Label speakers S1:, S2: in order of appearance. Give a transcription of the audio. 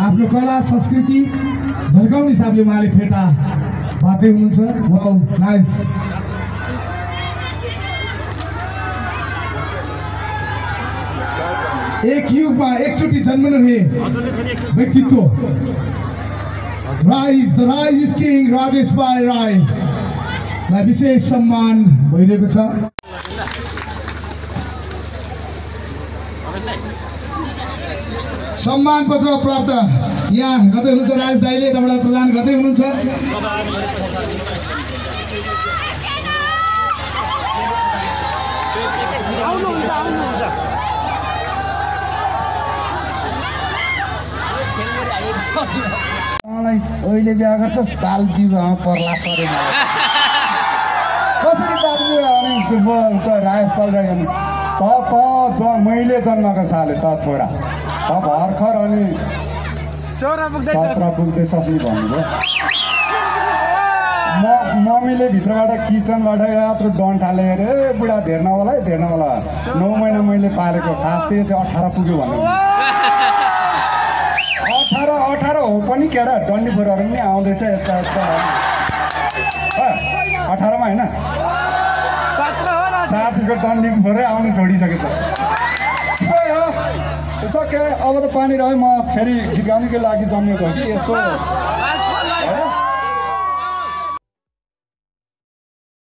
S1: आफ्नो कला संस्कृति झल्काउने हिसाबले उहाँले फेटा पार्दै हुनुहुन्छ। वाउ नाइस एक युगमा एकचोटि जन्मनु हुने व्यक्तित्व। Rise the rise king Rajesh Pal राईलाई विशेष सम्मान भइरहेको छ। सम्मान पत्र प्राप्त। यहाँ गर्दै हुनुहुन्छ राजेश दाईले यताबाट प्रदान गर्दै हुनुहुन्छ।
S2: अहिले बिहा गर्छ बाल विवाह पर्ला परेन। कसरी बाल विवाह राजेश त त मैले जन्मको साले त छोरा। त भर्खर अनि सत्र पुग्दैछ नि भन्नुभयो। म मम्मीले भित्रबाट किचनबाट यत्रो डन्ठा लिएर ए बुढा धेर्नवाला है धेर्नवाला नौ महिना मैले पालेको खास चाहिँ चाहिँ अठार पुग्यो भन्नु। अठार अठार हो पनि केटा डन्डी फोरहरू पनि आउँदैछ यता यता। अठारमा होइन। साथीको डन्डी फोरै आउनु हो, सक्यो अब त पानी रह्यो म फेरि गाउनुकै लागि जन्मेको यस्तो